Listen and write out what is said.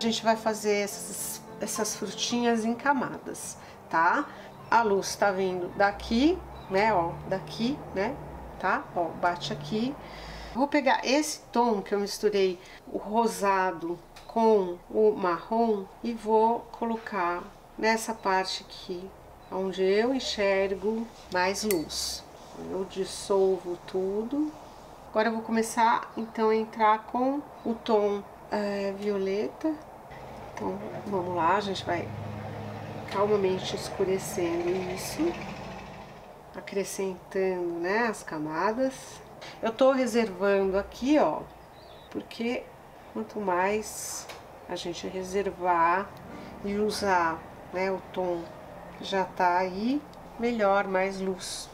A gente vai fazer essas, essas frutinhas em camadas, tá? A luz tá vindo daqui, né, ó, daqui, né, tá? Ó, bate aqui. Vou pegar esse tom que eu misturei o rosado com o marrom e vou colocar nessa parte aqui, onde eu enxergo mais luz. Eu dissolvo tudo. Agora eu vou começar então a entrar com o tom é, violeta. Então vamos lá, a gente vai calmamente escurecendo isso, acrescentando né, as camadas. Eu tô reservando aqui, ó, porque quanto mais a gente reservar e usar, né, o tom já tá aí, melhor, mais luz.